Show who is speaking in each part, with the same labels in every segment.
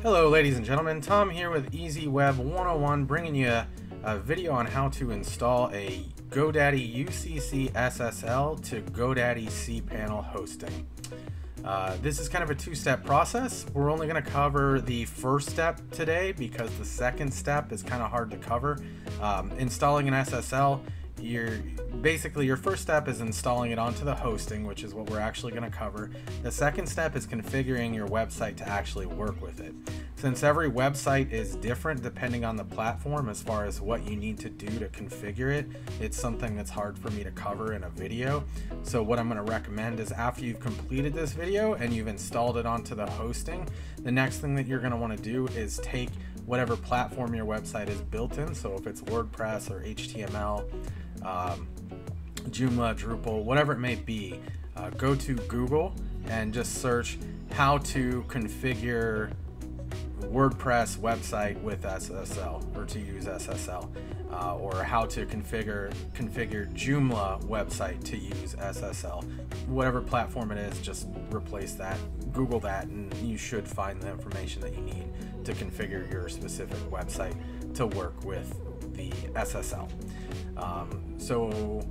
Speaker 1: Hello ladies and gentlemen, Tom here with Easy Web 101 bringing you a, video on how to install a GoDaddy UCC SSL to GoDaddy cPanel hosting. Uh, this is kind of a two-step process. We're only going to cover the first step today because the second step is kind of hard to cover. Um, installing an SSL your basically your first step is installing it onto the hosting which is what we're actually going to cover. The second step is configuring your website to actually work with it. Since every website is different depending on the platform as far as what you need to do to configure it it's something that's hard for me to cover in a video. So what i'm going to recommend is after you've completed this video and you've installed it onto the hosting the next thing that you're going to want to do is take whatever platform your website is built in. So if it's wordpress or html um, Joomla, Drupal, whatever it may be, uh, go to Google and just search how to configure WordPress website with SSL or to use SSL, uh, or how to configure configure Joomla website to use SSL. Whatever platform it is, just replace that. Google that, and you should find the information that you need to configure your specific website to work with the SSL. Um, so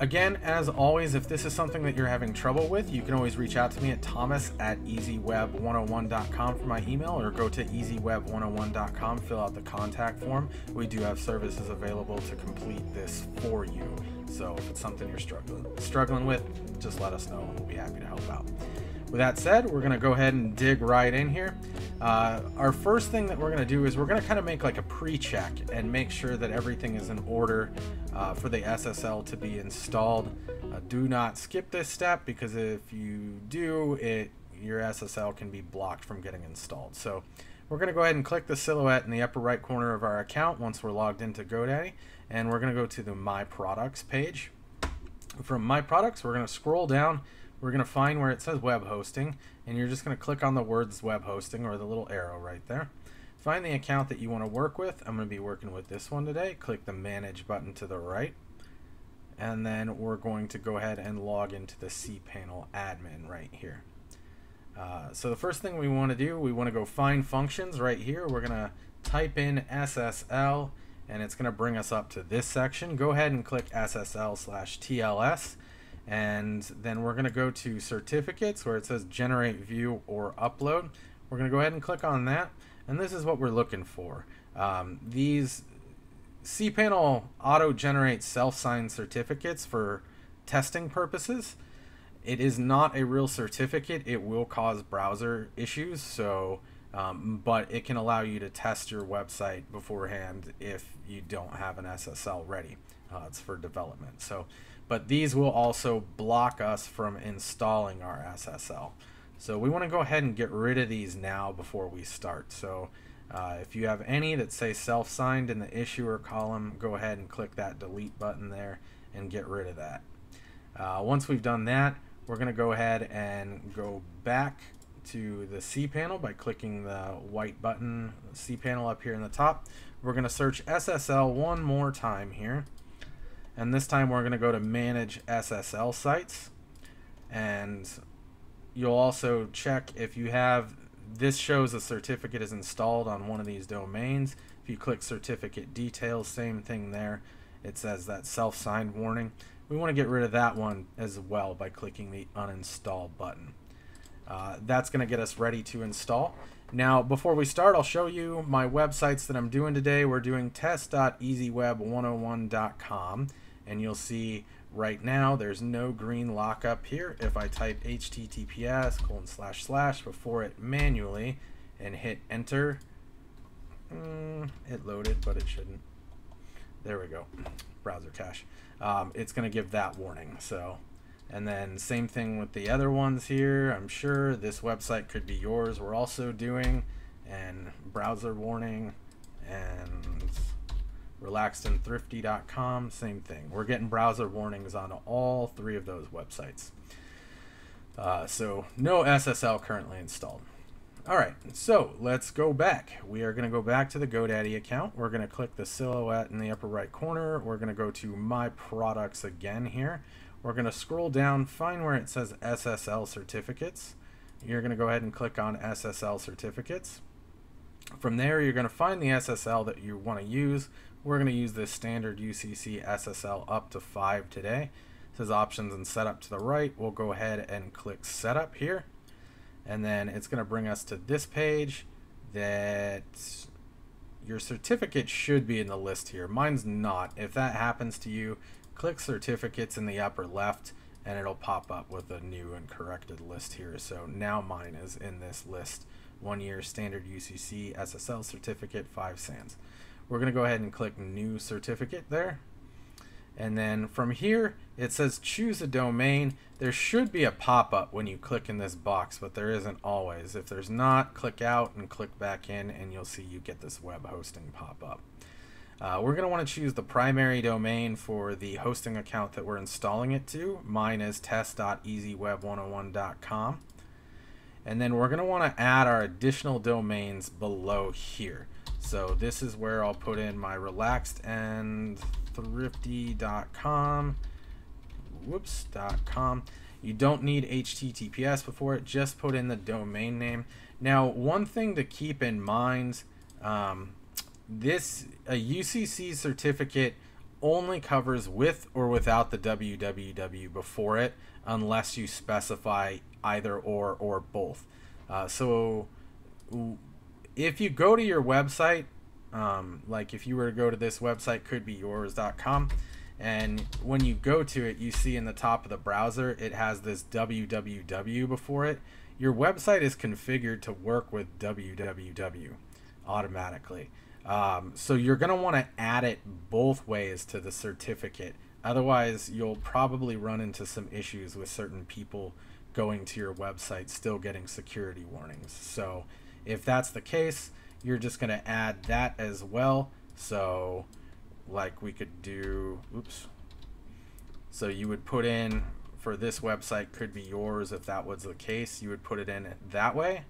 Speaker 1: again, as always, if this is something that you're having trouble with, you can always reach out to me at thomas at easyweb101.com for my email or go to easyweb101.com, fill out the contact form. We do have services available to complete this for you. So if it's something you're struggling struggling with, just let us know. And we'll be happy to help out. With that said, we're going to go ahead and dig right in here. Uh, our first thing that we're going to do is we're going to kind of make like a pre-check and make sure that everything is in order uh, for the SSL to be installed. Uh, do not skip this step because if you do, it your SSL can be blocked from getting installed. So we're going to go ahead and click the silhouette in the upper right corner of our account once we're logged into GoDaddy, and we're going to go to the My Products page. From My Products, we're going to scroll down we're going to find where it says web hosting and you're just going to click on the words web hosting or the little arrow right there. Find the account that you want to work with. I'm going to be working with this one today. Click the manage button to the right and then we're going to go ahead and log into the cPanel admin right here. Uh, so the first thing we want to do, we want to go find functions right here. We're going to type in SSL and it's going to bring us up to this section. Go ahead and click SSL slash TLS and then we're going to go to certificates where it says generate view or upload. We're going to go ahead and click on that and this is what we're looking for. Um, these cpanel auto generates self-signed certificates for testing purposes. It is not a real certificate. It will cause browser issues so um, but it can allow you to test your website beforehand if you don't have an ssl ready uh, it's for development so but these will also block us from installing our SSL. So we want to go ahead and get rid of these now before we start. So uh, if you have any that say self-signed in the issuer column, go ahead and click that delete button there and get rid of that. Uh, once we've done that, we're going to go ahead and go back to the cPanel by clicking the white button cPanel up here in the top. We're going to search SSL one more time here. And this time we're going to go to manage SSL sites. And you'll also check if you have this shows a certificate is installed on one of these domains. If you click certificate details same thing there. It says that self-signed warning. We want to get rid of that one as well by clicking the uninstall button uh, that's going to get us ready to install. Now, before we start, I'll show you my websites that I'm doing today. We're doing test.easyweb101.com and you'll see right now there's no green lockup here. If I type https colon slash slash before it manually and hit enter mm, it loaded but it shouldn't. There we go. Browser cache. Um, it's gonna give that warning so and then same thing with the other ones here I'm sure this website could be yours we're also doing and browser warning and relaxedandthrifty.com, same thing. We're getting browser warnings on all three of those websites. Uh, so no SSL currently installed. All right, so let's go back. We are going to go back to the GoDaddy account. We're going to click the silhouette in the upper right corner. We're going to go to My Products again here. We're going to scroll down, find where it says SSL certificates. You're going to go ahead and click on SSL certificates. From there, you're going to find the SSL that you want to use. We're going to use this standard UCC SSL up to 5 today. It says options and setup to the right. We'll go ahead and click setup here. And then it's going to bring us to this page that your certificate should be in the list here. Mine's not. If that happens to you, click certificates in the upper left and it'll pop up with a new and corrected list here. So now mine is in this list. One year standard UCC SSL certificate, 5 SANS. We're going to go ahead and click new certificate there. And then from here, it says choose a domain. There should be a pop-up when you click in this box, but there isn't always. If there's not, click out and click back in, and you'll see you get this web hosting pop-up. Uh, we're going to want to choose the primary domain for the hosting account that we're installing it to. Mine is test.easyweb101.com. And then we're going to want to add our additional domains below here. So this is where I'll put in my relaxed and thrifty.com. Whoops.com. You don't need HTTPS before it, just put in the domain name. Now, one thing to keep in mind, um, this a UCC certificate only covers with or without the www before it unless you specify either or or both. Uh, so if you go to your website, um, like if you were to go to this website, couldbeyours.com, and when you go to it, you see in the top of the browser, it has this www before it. Your website is configured to work with www automatically. Um, so you're going to want to add it both ways to the certificate. Otherwise, you'll probably run into some issues with certain people going to your website still getting security warnings. So if that's the case, you're just going to add that as well. So like we could do, oops. So you would put in for this website could be yours if that was the case. You would put it in that way.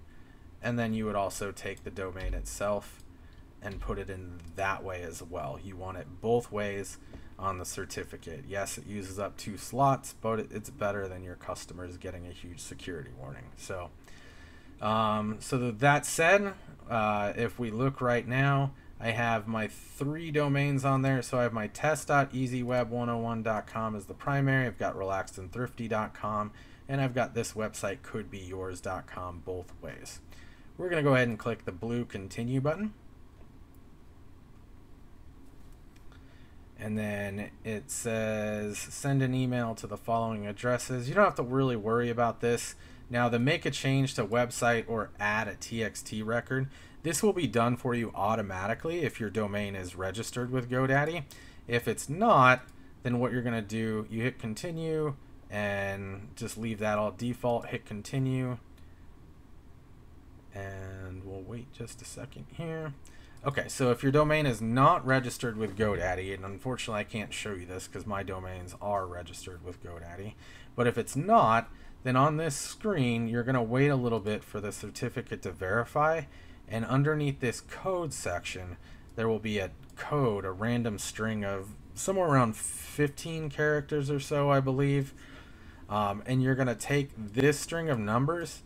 Speaker 1: And then you would also take the domain itself and put it in that way as well. You want it both ways on the certificate. Yes, it uses up two slots, but it's better than your customers getting a huge security warning. So, um, so that said, uh, if we look right now, I have my three domains on there. So I have my test.easyweb101.com as the primary. I've got relaxedandthrifty.com, and I've got this website couldbeyours.com both ways. We're going to go ahead and click the blue continue button. And then it says send an email to the following addresses. You don't have to really worry about this. Now, the make a change to website or add a TXT record, this will be done for you automatically if your domain is registered with GoDaddy. If it's not, then what you're going to do, you hit continue and just leave that all default, hit continue. And we'll wait just a second here. Okay, so if your domain is not registered with GoDaddy, and unfortunately I can't show you this because my domains are registered with GoDaddy, but if it's not, then on this screen you're going to wait a little bit for the certificate to verify, and underneath this code section there will be a code, a random string of somewhere around 15 characters or so, I believe. Um, and you're going to take this string of numbers,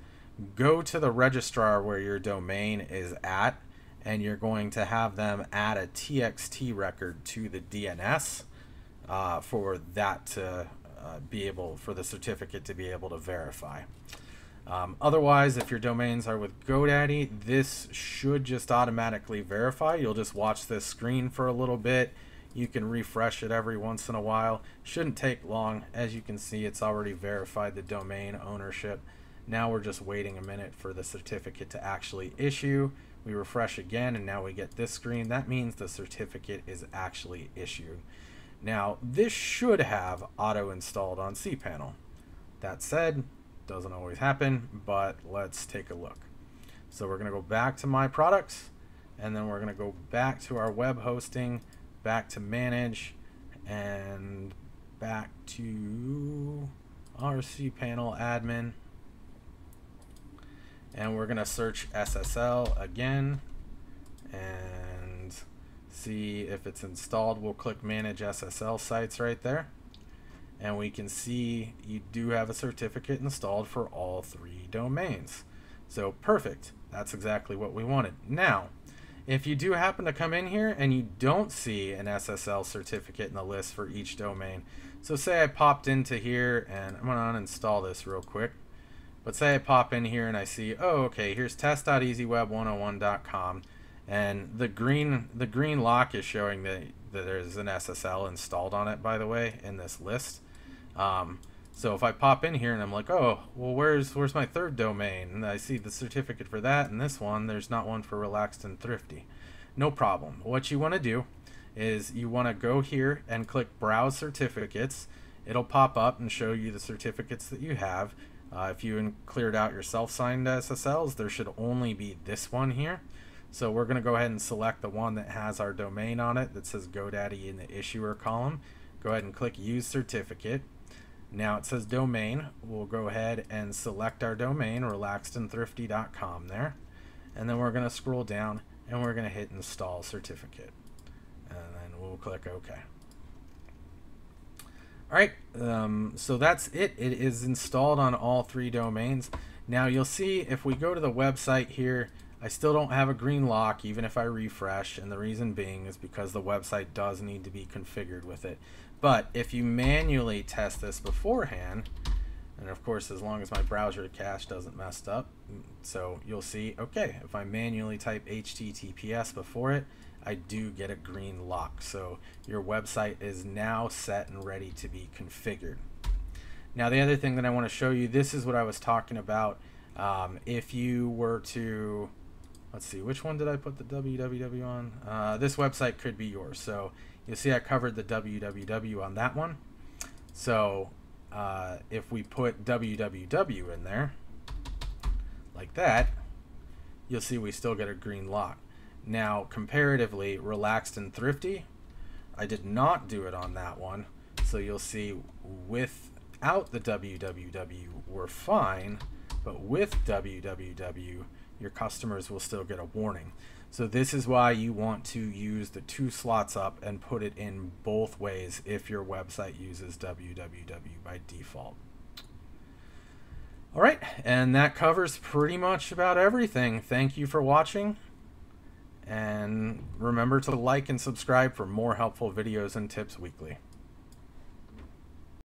Speaker 1: go to the registrar where your domain is at, and you're going to have them add a TXT record to the DNS uh, for that to uh, be able, for the certificate to be able to verify. Um, otherwise, if your domains are with GoDaddy, this should just automatically verify. You'll just watch this screen for a little bit. You can refresh it every once in a while. Shouldn't take long. As you can see, it's already verified the domain ownership. Now we're just waiting a minute for the certificate to actually issue. We refresh again and now we get this screen. That means the certificate is actually issued. Now, this should have auto installed on cPanel. That said, doesn't always happen, but let's take a look. So we're going to go back to my products and then we're going to go back to our web hosting, back to manage and back to our cPanel admin and we're gonna search SSL again and see if it's installed. We'll click manage SSL sites right there. And we can see you do have a certificate installed for all three domains. So perfect. That's exactly what we wanted. Now If you do happen to come in here and you don't see an SSL certificate in the list for each domain, so say I popped into here and I'm to uninstall this real quick. But say I pop in here and I see, oh, okay, here's test.easyweb101.com and the green the green lock is showing that, that there's an SSL installed on it, by the way, in this list. Um, so if I pop in here and I'm like, oh, well, where's where's my third domain? And I see the certificate for that and this one. There's not one for relaxed and thrifty. No problem. What you want to do is you want to go here and click Browse Certificates. It'll pop up and show you the certificates that you have. Uh, if you cleared out your self-signed SSLs, there should only be this one here. So we're going to go ahead and select the one that has our domain on it that says GoDaddy in the issuer column. Go ahead and click Use Certificate. Now it says domain. We'll go ahead and select our domain, relaxedandthrifty.com there. And then we're going to scroll down and we're going to hit install certificate. And then we'll click OK. All right, um, so that's it. It is installed on all three domains. Now you'll see if we go to the website here, I still don't have a green lock even if I refresh and the reason being is because the website does need to be configured with it. But if you manually test this beforehand, and of course as long as my browser cache doesn't mess up, so you'll see, okay, if I manually type HTTPS before it, I do get a green lock. So your website is now set and ready to be configured. Now the other thing that I want to show you, this is what I was talking about. Um, if you were to let's see, which one did I put the www on? Uh, this website could be yours. So you'll see I covered the www on that one. So uh, if we put www in there, like that, you'll see we still get a green lock. Now, comparatively, relaxed and thrifty, I did not do it on that one. So you'll see without the www, we're fine, but with www, your customers will still get a warning. So this is why you want to use the two slots up and put it in both ways if your website uses www by default. All right, and that covers pretty much about everything. Thank you for watching. And remember to like and subscribe for more helpful videos and tips weekly.